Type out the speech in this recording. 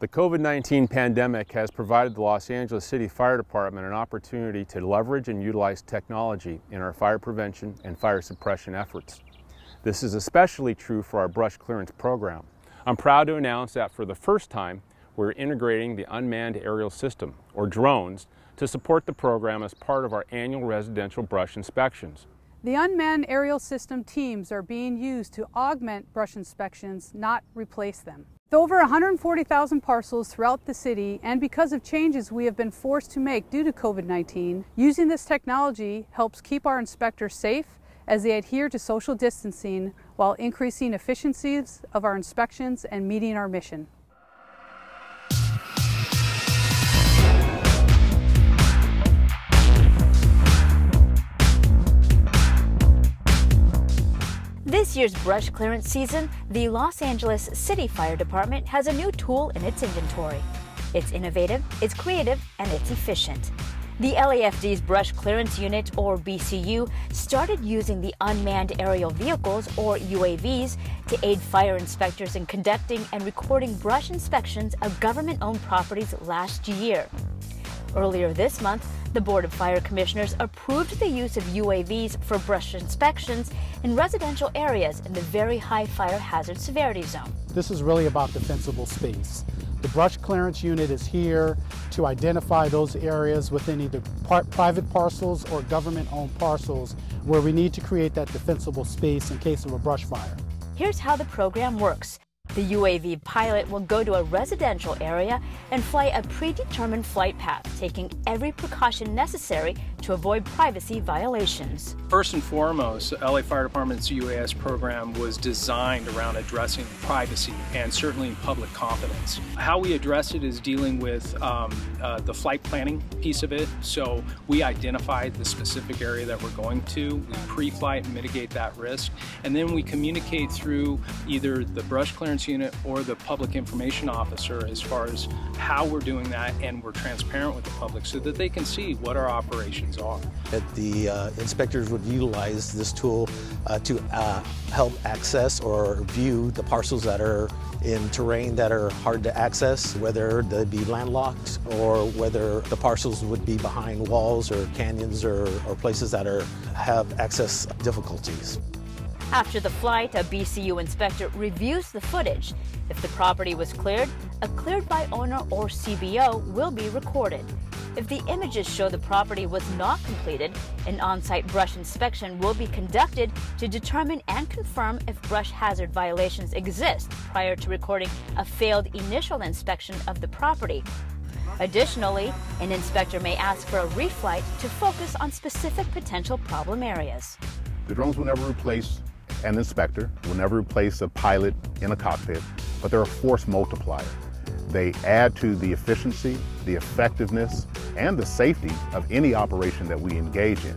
The COVID-19 pandemic has provided the Los Angeles City Fire Department an opportunity to leverage and utilize technology in our fire prevention and fire suppression efforts. This is especially true for our brush clearance program. I'm proud to announce that for the first time, we're integrating the unmanned aerial system, or drones, to support the program as part of our annual residential brush inspections. The unmanned aerial system teams are being used to augment brush inspections, not replace them. With over 140,000 parcels throughout the city, and because of changes we have been forced to make due to COVID-19, using this technology helps keep our inspectors safe as they adhere to social distancing while increasing efficiencies of our inspections and meeting our mission. This year's brush clearance season, the Los Angeles City Fire Department has a new tool in its inventory. It's innovative, it's creative, and it's efficient. The LAFD's Brush Clearance Unit, or BCU, started using the Unmanned Aerial Vehicles, or UAVs, to aid fire inspectors in conducting and recording brush inspections of government owned properties last year. Earlier this month, the Board of Fire Commissioners approved the use of UAVs for brush inspections in residential areas in the very high fire hazard severity zone. This is really about defensible space. The brush clearance unit is here to identify those areas within either private parcels or government-owned parcels where we need to create that defensible space in case of a brush fire. Here's how the program works. The UAV pilot will go to a residential area and fly a predetermined flight path, taking every precaution necessary to avoid privacy violations. First and foremost, the LA Fire Department's UAS program was designed around addressing privacy and certainly public confidence. How we address it is dealing with um, uh, the flight planning piece of it. So we identify the specific area that we're going to, we pre-flight and mitigate that risk, and then we communicate through either the brush clearance unit or the public information officer as far as how we're doing that and we're transparent with the public so that they can see what our operations are. That the uh, inspectors would utilize this tool uh, to uh, help access or view the parcels that are in terrain that are hard to access, whether they be landlocked or whether the parcels would be behind walls or canyons or, or places that are have access difficulties. After the flight, a BCU inspector reviews the footage. If the property was cleared, a cleared by owner or CBO will be recorded. If the images show the property was not completed, an on-site brush inspection will be conducted to determine and confirm if brush hazard violations exist prior to recording a failed initial inspection of the property. Additionally, an inspector may ask for a reflight to focus on specific potential problem areas. The drones will never replace an inspector, will never replace a pilot in a cockpit, but they're a force multiplier. They add to the efficiency, the effectiveness, and the safety of any operation that we engage in.